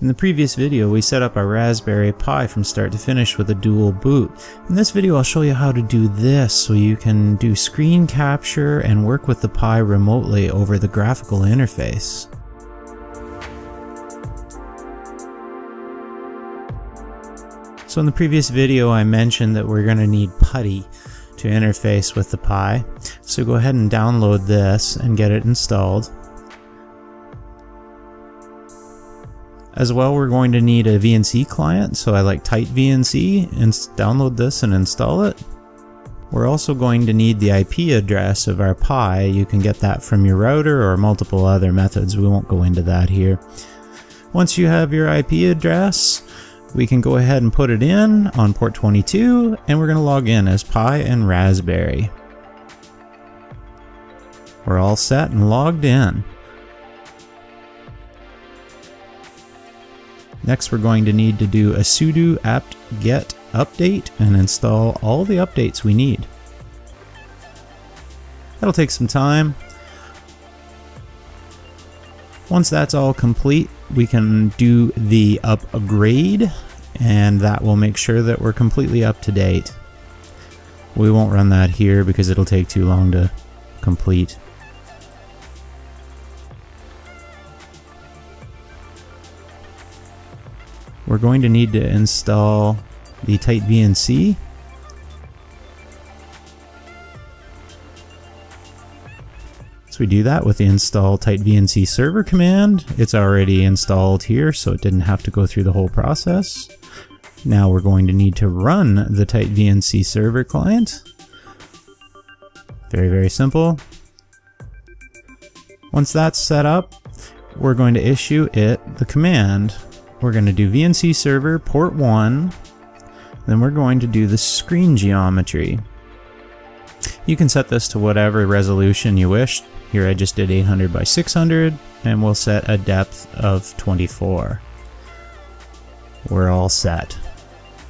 In the previous video, we set up our Raspberry Pi from start to finish with a dual boot. In this video, I'll show you how to do this so you can do screen capture and work with the Pi remotely over the graphical interface. So in the previous video, I mentioned that we're going to need PuTTY to interface with the Pi. So go ahead and download this and get it installed. As well, we're going to need a VNC client, so I like Tight VNC, and download this and install it. We're also going to need the IP address of our Pi. You can get that from your router or multiple other methods. We won't go into that here. Once you have your IP address, we can go ahead and put it in on port 22, and we're going to log in as Pi and Raspberry. We're all set and logged in. Next we're going to need to do a sudo apt-get update and install all the updates we need. That'll take some time. Once that's all complete, we can do the upgrade and that will make sure that we're completely up to date. We won't run that here because it'll take too long to complete. We're going to need to install the Tight VNC. So we do that with the install Tight VNC server command. It's already installed here, so it didn't have to go through the whole process. Now we're going to need to run the Tight VNC server client. Very, very simple. Once that's set up, we're going to issue it the command we're going to do VNC server port 1, then we're going to do the screen geometry. You can set this to whatever resolution you wish. Here I just did 800 by 600 and we'll set a depth of 24. We're all set.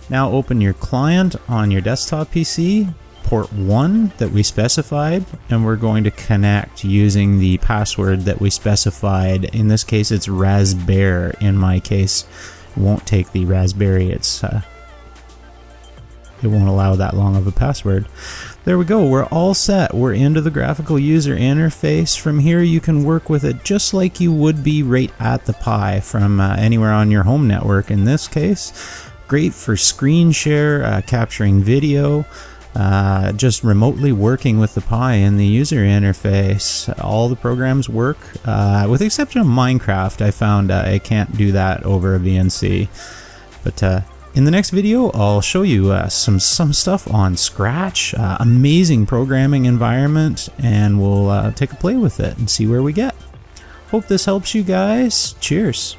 Now open your client on your desktop PC port 1 that we specified and we're going to connect using the password that we specified. In this case it's raspberry. In my case won't take the raspberry. It's uh, it won't allow that long of a password. There we go, we're all set. We're into the graphical user interface. From here you can work with it just like you would be right at the Pi from uh, anywhere on your home network in this case. Great for screen share, uh, capturing video, uh, just remotely working with the Pi in the user interface. All the programs work, uh, with exception of Minecraft. I found uh, I can't do that over a VNC. But uh, in the next video, I'll show you uh, some some stuff on Scratch. Amazing programming environment, and we'll take a play with it and see where we get. Hope this helps you guys. Cheers.